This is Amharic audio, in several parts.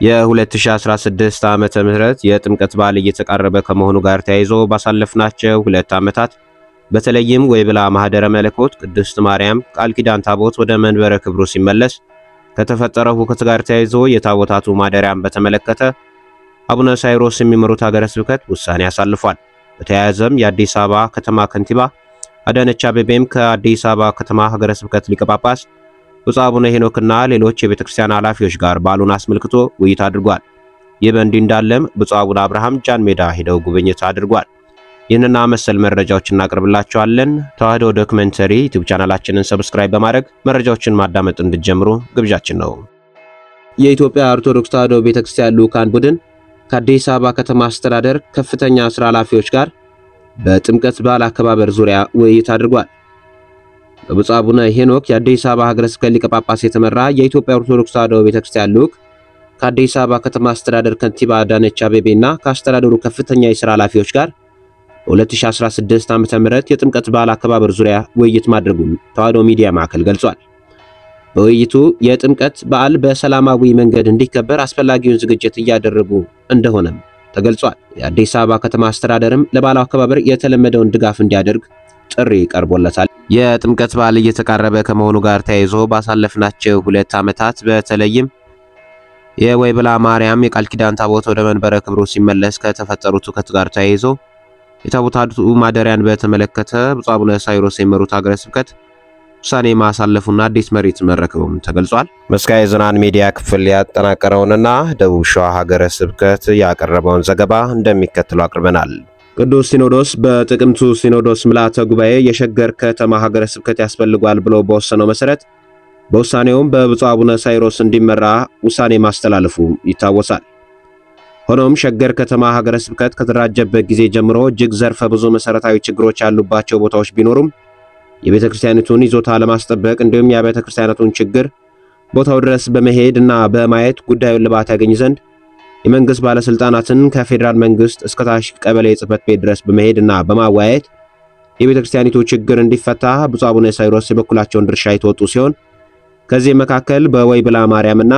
የ2016 ዓመተ ምህረት የጥምቀት በዓል እየተቃረበ ከመሆኑ ጋር ተያይዞ ባሳለፍናቸው ሁለት ዓመታት በተለይም ወይብላ ማህደረ መለኮት ቅድስት ማርያም ቃል ኪዳን ታቦት ወደ መንበረ ክብሩ ሲመለስ ከተፈጠረው ሁከት ጋር ተያይዞ የታቦታቱ ማደሪያን በተመለከተ አቡነ ሳይሮስ የሚመሩት ሀገረ ስብከት ውሳኔ አሳልፏል። በተያያዘም የአዲስ አበባ ከተማ ከንቲባ አዳነች አቤቤም ከአዲስ አበባ ከተማ ሀገረ ስብከት ሊቀ ጳጳስ ብፁዕ አቡነ ሄኖክና ሌሎች የቤተ ክርስቲያን ኃላፊዎች ጋር በዓሉን አስመልክቶ ውይይት አድርጓል። ይህ በእንዲህ እንዳለም ብፁዕ አቡነ አብርሃም ጃን ሜዳ ሄደው ጉብኝት አድርጓል። ይህንና መሰል መረጃዎችን እናቀርብላችኋለን። ተዋህዶ documentary YouTube ቻናላችንን subscribe በማድረግ መረጃዎችን ማዳመጥ እንድትጀምሩ ግብዣችን ነው። የኢትዮጵያ ኦርቶዶክስ ተዋህዶ ቤተክርስቲያን ልዑካን ቡድን ከአዲስ አበባ ከተማ አስተዳደር ከፍተኛ ስራ ኃላፊዎች ጋር በጥምቀት በዓል አከባበር ዙሪያ ውይይት አድርጓል። በብፁዕ አቡነ ሄኖክ የአዲስ አበባ ሀገረ ስብከት ሊቀ ጳጳስ የተመራ የኢትዮጵያ ኦርቶዶክስ ተዋህዶ ቤተክርስቲያን ልዑክ ከአዲስ አበባ ከተማ አስተዳደር ከንቲባ አዳነች አቤቤና ከአስተዳደሩ ከፍተኛ የሥራ ኃላፊዎች ጋር በ2016 ዓ.ም የጥምቀት በዓል አከባበር ዙሪያ ውይይት ማድረጉን ተዋህዶ ሚዲያ ማዕከል ገልጿል። በውይይቱ የጥምቀት በዓል በሰላማዊ መንገድ እንዲከበር አስፈላጊውን ዝግጅት እያደረጉ እንደሆነም ተገልጿል። የአዲስ አበባ ከተማ አስተዳደርም ለበዓሉ አከባበር የተለመደውን ድጋፍ እንዲያደርግ ጥሪ ቀርቦለታል። የጥምቀት በዓል እየተቃረበ ከመሆኑ ጋር ተያይዞ ባሳለፍናቸው ሁለት ዓመታት በተለይም የወይብላ ማርያም የቃል ኪዳን ታቦት ወደ መንበረ ክብሩ ሲመለስ ከተፈጠሩት ሁከት ጋር ተያይዞ የታቦታቱ ማደሪያን በተመለከተ ብፁዕ አቡነ ሳይሮስ የመሩት ሀገረ ስብከት ውሳኔ ማሳለፉና አዲስ መሬት መረከቡም ተገልጿል። መስካየ ዜናን ሚዲያ ክፍል ያጠናቀረውንና ደቡብ ሸዋ ሀገረ ስብከት ያቀረበውን ዘገባ እንደሚከተለው አቅርበናል። ቅዱስ ሲኖዶስ በጥቅምቱ ሲኖዶስ ምልዓተ ጉባኤ የሸገር ከተማ ሀገረ ስብከት ያስፈልጓል ብሎ በወሰነው መሰረት በውሳኔውም በብፁዕ አቡነ ሳይሮስ እንዲመራ ውሳኔ ማስተላለፉ ይታወሳል። ሆኖም ሸገር ከተማ ሀገረ ስብከት ከተደራጀበት ጊዜ ጀምሮ እጅግ ዘርፈ ብዙ መሰረታዊ ችግሮች ያሉባቸው ቦታዎች ቢኖሩም የቤተ ክርስቲያኒቱን ይዞታ ለማስጠበቅ እንዲሁም የቤተ ክርስቲያናቱን ችግር ቦታው ድረስ በመሄድ እና በማየት ጉዳዩን ልባት ያገኝ ዘንድ የመንግስት ባለስልጣናትን ከፌዴራል መንግስት እስከ ታች ቀበሌ ጽሕፈት ቤት ድረስ በመሄድ እና በማወያየት የቤተ ክርስቲያኒቱ ችግር እንዲፈታ ብፁዕ አቡነ ሳይሮስ የበኩላቸውን ድርሻ የተወጡ ሲሆን ከዚህ መካከል በወይብላ ማርያምና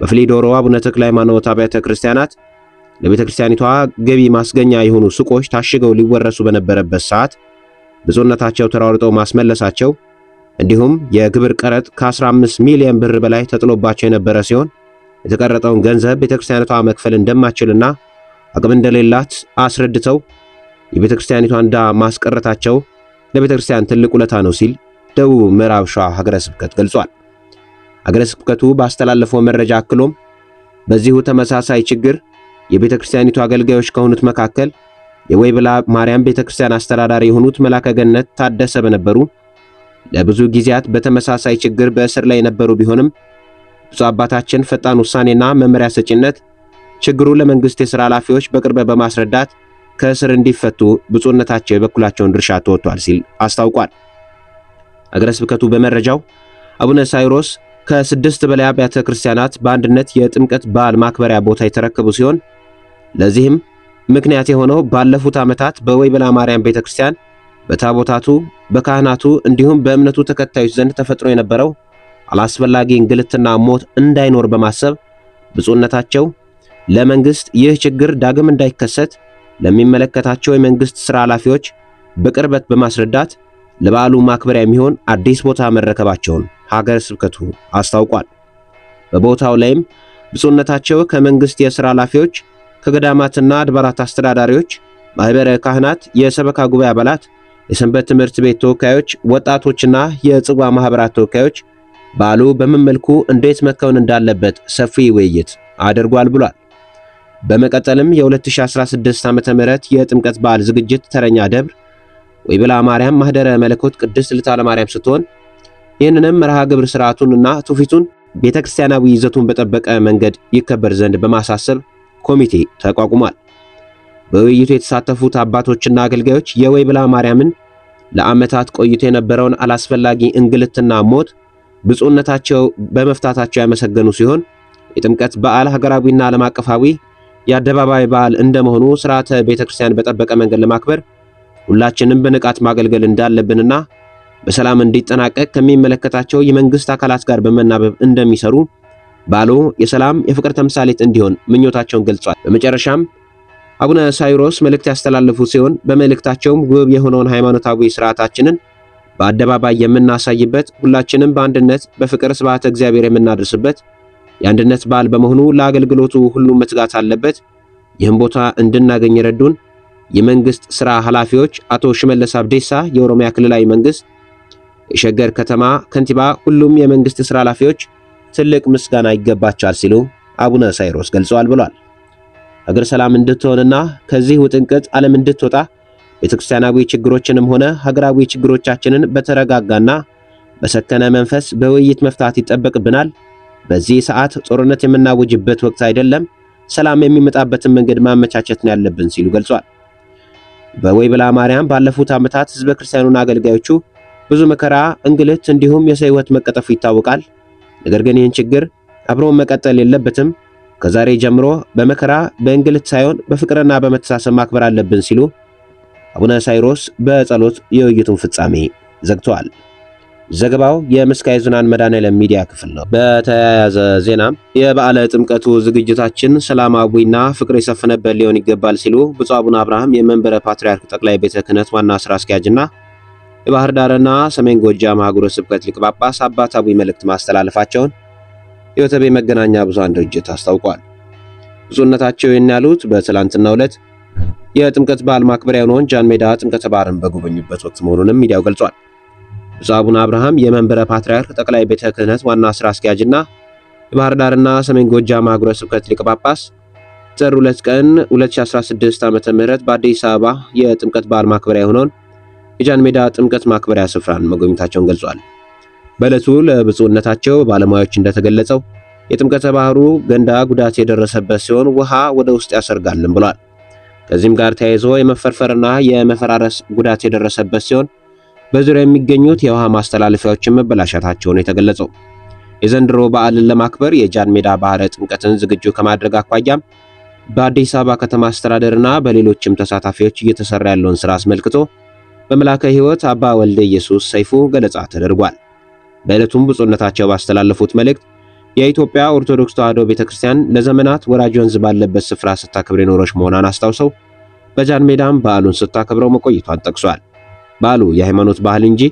በፍሊዶሮ አቡነ ተክለ ሃይማኖት አብያተ ክርስቲያናት ለቤተ ክርስቲያኒቷ ገቢ ማስገኛ የሆኑ ሱቆች ታሽገው ሊወረሱ በነበረበት ሰዓት ብፁዕነታቸው ተሯርጠው ማስመለሳቸው እንዲሁም የግብር ቀረጥ ከ15 ሚሊዮን ብር በላይ ተጥሎባቸው የነበረ ሲሆን የተቀረጠውን ገንዘብ ቤተ ክርስቲያኒቷ መክፈል እንደማትችልና አቅም እንደሌላት አስረድተው የቤተ ክርስቲያኒቷን ዕዳ ማስቀረታቸው ለቤተ ክርስቲያን ትልቅ ውለታ ነው ሲል ደቡብ ምዕራብ ሸዋ ሀገረ ስብከት ገልጿል። ሀገረ ስብከቱ ባስተላለፈው መረጃ አክሎም በዚሁ ተመሳሳይ ችግር የቤተ ክርስቲያኒቱ አገልጋዮች ከሆኑት መካከል የወይብላ ማርያም ቤተ ክርስቲያን አስተዳዳሪ የሆኑት መላከ ገነት ታደሰ በነበሩ ለብዙ ጊዜያት በተመሳሳይ ችግር በእስር ላይ የነበሩ ቢሆንም ብፁዕ አባታችን ፈጣን ውሳኔና መመሪያ ሰጪነት ችግሩ ለመንግስት የሥራ ኃላፊዎች በቅርበት በማስረዳት ከእስር እንዲፈቱ ብፁዕነታቸው የበኩላቸውን ድርሻ ተወጥቷል ሲል አስታውቋል። ሀገረ ስብከቱ በመረጃው አቡነ ሳይሮስ ከስድስት በላይ አብያተ ክርስቲያናት በአንድነት የጥምቀት በዓል ማክበሪያ ቦታ የተረከቡ ሲሆን ለዚህም ምክንያት የሆነው ባለፉት ዓመታት በወይብላ ማርያም ቤተ ክርስቲያን በታቦታቱ በካህናቱ እንዲሁም በእምነቱ ተከታዮች ዘንድ ተፈጥሮ የነበረው አላስፈላጊ እንግልትና ሞት እንዳይኖር በማሰብ ብፁዕነታቸው ለመንግስት ይህ ችግር ዳግም እንዳይከሰት ለሚመለከታቸው የመንግስት ሥራ ኃላፊዎች በቅርበት በማስረዳት ለበዓሉ ማክበሪያ የሚሆን አዲስ ቦታ መረከባቸውን ሀገረ ስብከቱ አስታውቋል። በቦታው ላይም ብፁዕነታቸው ከመንግስት የሥራ ኃላፊዎች ከገዳማትና አድባራት አስተዳዳሪዎች፣ ማኅበረ ካህናት፣ የሰበካ ጉባኤ አባላት፣ የሰንበት ትምህርት ቤት ተወካዮች፣ ወጣቶችና የጽዋ ማኅበራት ተወካዮች በዓሉ በምን መልኩ እንዴት መከወን እንዳለበት ሰፊ ውይይት አድርጓል ብሏል። በመቀጠልም የ2016 ዓ.ም የጥምቀት በዓል ዝግጅት ተረኛ ደብር ወይብላ ማርያም ማኅደረ መለኮት ቅድስት ልታለ ማርያም ስትሆን ይህንንም መርሃ ግብር ሥርዓቱንና ትውፊቱን ቤተ ክርስቲያናዊ ይዘቱን በጠበቀ መንገድ ይከበር ዘንድ በማሳሰብ ኮሚቴ ተቋቁሟል። በውይይቱ የተሳተፉት አባቶችና አገልጋዮች የወይብላ ማርያምን ለዓመታት ቆይቶ የነበረውን አላስፈላጊ እንግልትና ሞት ብፁዕነታቸው በመፍታታቸው ያመሰገኑ ሲሆን የጥምቀት በዓል ሀገራዊና ዓለም አቀፋዊ የአደባባይ በዓል እንደመሆኑ ሥርዓተ ቤተ ክርስቲያን በጠበቀ መንገድ ለማክበር ሁላችንም በንቃት ማገልገል እንዳለብንና በሰላም እንዲጠናቀቅ ከሚመለከታቸው የመንግሥት አካላት ጋር በመናበብ እንደሚሰሩ በዓሉ የሰላም የፍቅር ተምሳሌት እንዲሆን ምኞታቸውን ገልጿል። በመጨረሻም አቡነ ሳይሮስ መልእክት ያስተላለፉ ሲሆን በመልእክታቸውም ውብ የሆነውን ሃይማኖታዊ ስርዓታችንን በአደባባይ የምናሳይበት ሁላችንም በአንድነት በፍቅር ስብሐተ እግዚአብሔር የምናደርስበት የአንድነት በዓል በመሆኑ ለአገልግሎቱ ሁሉም መትጋት አለበት። ይህም ቦታ እንድናገኝ የረዱን የመንግስት ስራ ኃላፊዎች አቶ ሽመለስ አብዴሳ የኦሮሚያ ክልላዊ መንግስት፣ የሸገር ከተማ ከንቲባ፣ ሁሉም የመንግስት ስራ ኃላፊዎች ትልቅ ምስጋና ይገባቸዋል ሲሉ አቡነ ሳይሮስ ገልጸዋል ብሏል። ሀገር ሰላም እንድትሆንና ከዚህ ውጥንቅጥ ዓለም እንድትወጣ ቤተክርስቲያናዊ ችግሮችንም ሆነ ሀገራዊ ችግሮቻችንን በተረጋጋና በሰከነ መንፈስ በውይይት መፍታት ይጠበቅብናል። በዚህ ሰዓት ጦርነት የምናውጅበት ወቅት አይደለም። ሰላም የሚመጣበትን መንገድ ማመቻቸት ነው ያለብን ሲሉ ገልጿል። በወይብላ ማርያም ባለፉት ዓመታት ህዝበ ክርስቲያኑና አገልጋዮቹ ብዙ መከራ፣ እንግልት እንዲሁም የሰው ሕይወት መቀጠፉ ይታወቃል። ነገር ግን ይህን ችግር አብሮ መቀጠል የለበትም። ከዛሬ ጀምሮ በመከራ በእንግልት ሳይሆን በፍቅርና በመተሳሰብ ማክበር አለብን ሲሉ አቡነ ሳይሮስ በጸሎት የውይይቱን ፍጻሜ ዘግተዋል። ዘገባው የምስካየ ኅዙናን መድኃኔዓለም ሚዲያ ክፍል ነው። በተያያዘ ዜናም የበዓለ ጥምቀቱ ዝግጅታችን ሰላማዊና ፍቅር የሰፈነበት ሊሆን ይገባል ሲሉ ብፁዕ አቡነ አብርሃም የመንበረ ፓትርያርክ ጠቅላይ ቤተ ክህነት ዋና ስራ አስኪያጅና የባህር ዳርና ሰሜን ጎጃም ሀገረ ስብከት ሊቀ ጳጳስ አባታዊ መልእክት ማስተላለፋቸውን የወተቤ መገናኛ ብዙሃን ድርጅት አስታውቋል። ብፁዕነታቸው ይህን ያሉት በትላንትናው ዕለት የጥምቀት በዓል ማክበሪያ የሆነውን ጃን ሜዳ ጥምቀተ ባሕርን በጎበኙበት ወቅት መሆኑንም ሚዲያው ገልጿል። ብፁዕ አቡነ አብርሃም የመንበረ ፓትርያርክ ጠቅላይ ቤተ ክህነት ዋና ስራ አስኪያጅና የባህር ዳርና ሰሜን ጎጃም ሀገረ ስብከት ሊቀ ጳጳስ ጥር 2 ቀን 2016 ዓ.ም በአዲስ አበባ የጥምቀት በዓል ማክበሪያ የሆነውን የጃን ሜዳ ጥምቀት ማክበሪያ ስፍራን መጎብኘታቸውን ገልጿል። በዕለቱ ለብፁዕነታቸው ባለሙያዎች እንደተገለጸው የጥምቀተ ባህሩ ገንዳ ጉዳት የደረሰበት ሲሆን ውሃ ወደ ውስጥ ያሰርጋልን ብሏል። ከዚህም ጋር ተያይዞ የመፈርፈርና የመፈራረስ ጉዳት የደረሰበት ሲሆን በዙሪያ የሚገኙት የውሃ ማስተላለፊያዎችን መበላሸታቸውን የተገለጸው የዘንድሮ በዓልን ለማክበር የጃን ሜዳ ባህረ ጥምቀትን ዝግጁ ከማድረግ አኳያም በአዲስ አበባ ከተማ አስተዳደርና በሌሎችም ተሳታፊዎች እየተሰራ ያለውን ስራ አስመልክቶ በመላከ ሕይወት አባ ወልደ ኢየሱስ ሰይፉ ገለጻ ተደርጓል። በዕለቱም ብፁዕነታቸው ባስተላለፉት መልእክት የኢትዮጵያ ኦርቶዶክስ ተዋሕዶ ቤተክርስቲያን ለዘመናት ወራጅ ወንዝ ባለበት ስፍራ ስታከብር የኖረች መሆኗን አስታውሰው በጃን ሜዳም በዓሉን ስታከብረው መቆየቷን ጠቅሷል። በዓሉ የሃይማኖት ባህል እንጂ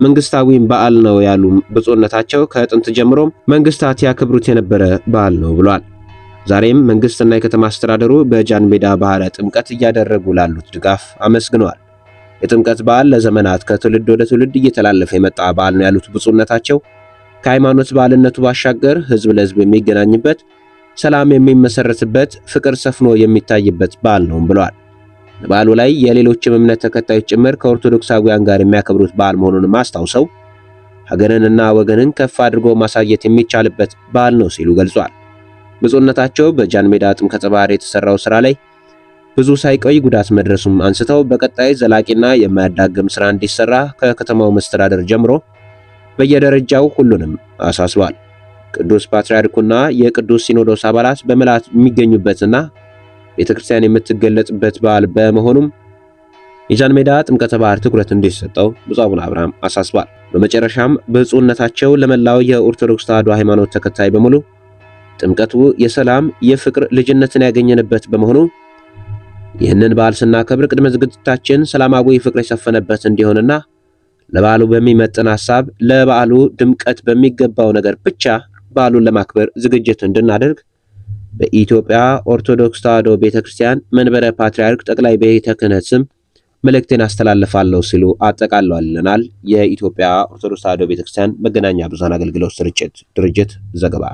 መንግስታዊም በዓል ነው ያሉ ብፁዕነታቸው ከጥንት ጀምሮም መንግስታት ያከብሩት የነበረ በዓል ነው ብሏል። ዛሬም መንግስትና የከተማ አስተዳደሩ በጃን ሜዳ ባህረ ጥምቀት እያደረጉ ላሉት ድጋፍ አመስግነዋል። የጥምቀት በዓል ለዘመናት ከትውልድ ወደ ትውልድ እየተላለፈ የመጣ በዓል ነው ያሉት ብፁዕነታቸው ከሃይማኖት በዓልነቱ ባሻገር ህዝብ ለህዝብ የሚገናኝበት፣ ሰላም የሚመሰረትበት፣ ፍቅር ሰፍኖ የሚታይበት በዓል ነው ብለዋል። በዓሉ ላይ የሌሎችም እምነት ተከታዮች ጭምር ከኦርቶዶክሳውያን ጋር የሚያከብሩት በዓል መሆኑንም አስታውሰው ሀገርንና ወገንን ከፍ አድርጎ ማሳየት የሚቻልበት በዓል ነው ሲሉ ገልጿል። ብፁዕነታቸው በጃን ሜዳ ጥምቀተ ባሕር የተሰራው ስራ ላይ ብዙ ሳይቆይ ጉዳት መድረሱም አንስተው በቀጣይ ዘላቂና የማያዳግም ስራ እንዲሰራ ከከተማው መስተዳደር ጀምሮ በየደረጃው ሁሉንም አሳስቧል። ቅዱስ ፓትርያርኩና የቅዱስ ሲኖዶስ አባላት በምልዓት የሚገኙበትና ቤተክርስቲያን የምትገለጽበት በዓል በመሆኑም የጃን ሜዳ ጥምቀተ ባሕር ትኩረት እንዲሰጠው ብፁዕ አቡነ አብርሃም አሳስቧል። በመጨረሻም ብፁዕነታቸው ለመላው የኦርቶዶክስ ተዋሕዶ ሃይማኖት ተከታይ በሙሉ ጥምቀቱ የሰላም የፍቅር ልጅነትን ያገኘንበት በመሆኑ ይህንን በዓል ስናከብር ቅድመ ዝግጅታችን ሰላማዊ ፍቅር የሰፈነበት እንዲሆንና ለበዓሉ በሚመጥን ሐሳብ ለበዓሉ ድምቀት በሚገባው ነገር ብቻ በዓሉን ለማክበር ዝግጅት እንድናደርግ በኢትዮጵያ ኦርቶዶክስ ተዋሕዶ ቤተክርስቲያን መንበረ ፓትርያርክ ጠቅላይ ቤተ ክህነት ስም መልእክቴን አስተላልፋለሁ ሲሉ አጠቃለዋልናል። የኢትዮጵያ ኦርቶዶክስ ተዋሕዶ ቤተክርስቲያን መገናኛ ብዙሃን አገልግሎት ስርጭት ድርጅት ዘገባ